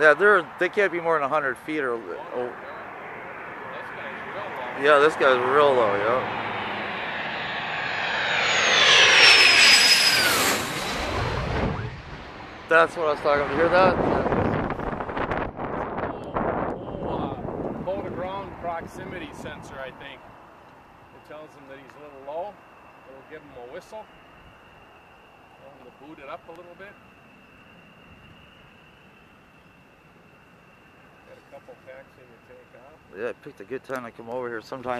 Yeah, they're they can't be more than hundred feet or. Oh, real low. yeah, this guy's real low. Yeah. That's what I was talking about. Hear that? Oh, uh, low to ground proximity sensor, I think. It tells him that he's a little low. It'll give him a whistle. Tell him to boot it up a little bit. Got a couple packs in. Yeah, I picked a good time to come over here. Sometimes.